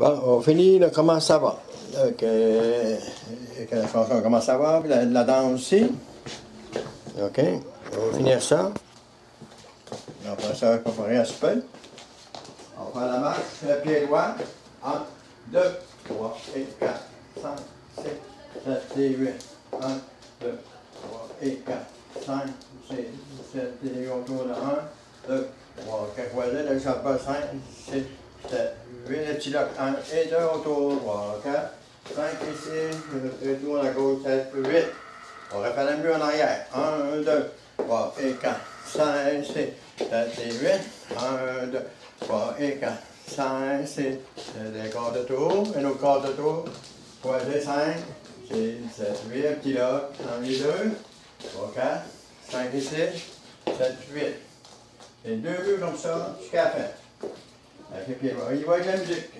Bon, on finit le comment ça va. Donc, euh, la chanson comment ça va, puis la, la danse aussi. OK. On va finir ça. Après ça, faire un peu. On faire la marche, le pied droit. 1, 2, 3, et 4, 5, 6, 7 et 8. 1, 2, 3 et 4, 5, 6, 7 et autour de 1, 2, 3, 4 voisins, le chapeau 5, 6, 7, 8, le petit lock 1 et 2 autour, 3, 4, 5 et 6, le tour à gauche, 7, 8. On refait la mieux en arrière. 1, 2, 3 et 4, 5, 6, 7 et 8. 1, 2, 3 et 4, 5, 6, c'est des quarts de tour, un autre quart de tour, croisé 5, 6, 7, 8, un petit lock, 1 et 2, 3, 4, 5 et 6, 7, 8. Et deux vues comme ça jusqu'à la fin. Avec les pieds Il va la musique.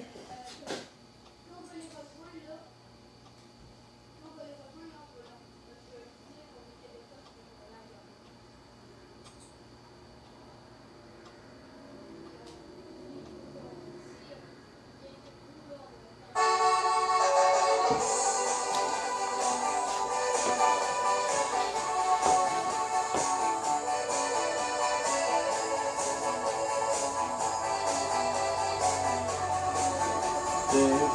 there.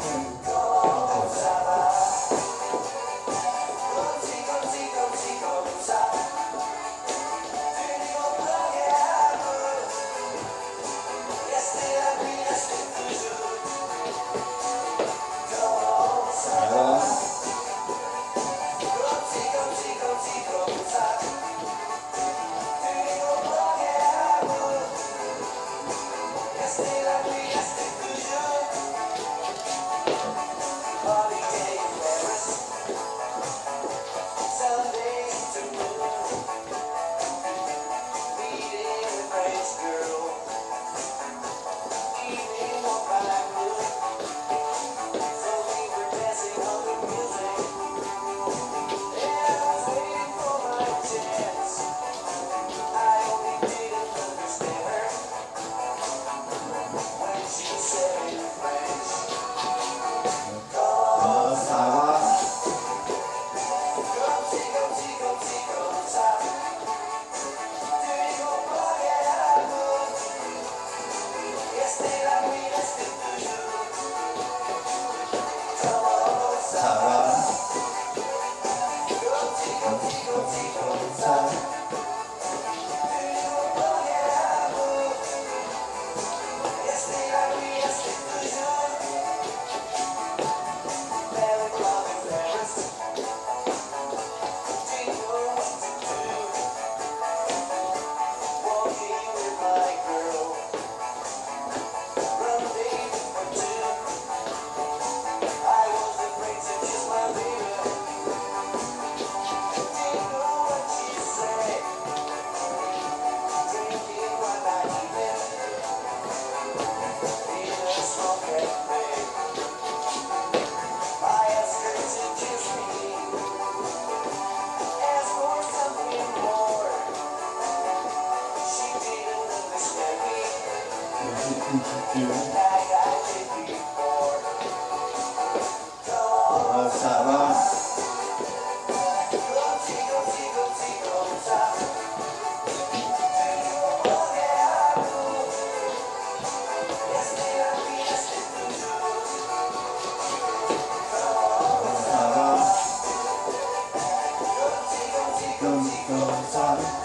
Gonzalo.